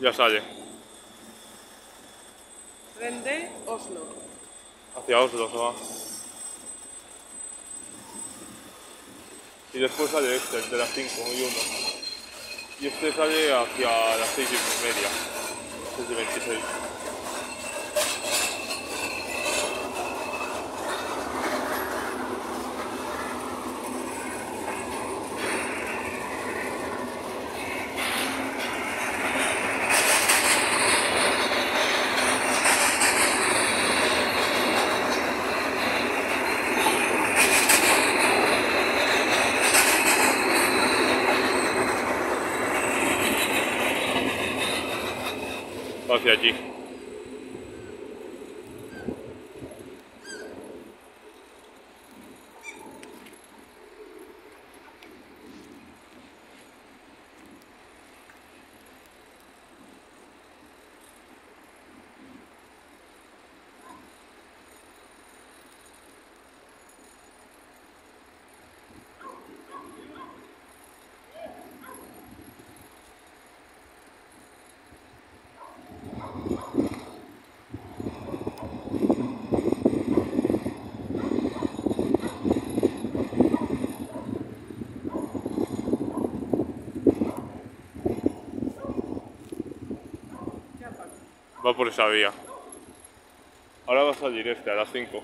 Ya sale. Tren de Oslo. Hacia Oslo se va. Y después sale este, el de las 5 y 1. Y este sale hacia las 6 y media. 6 y 26. Va Va por esa vía. Ahora va a salir este a las 5.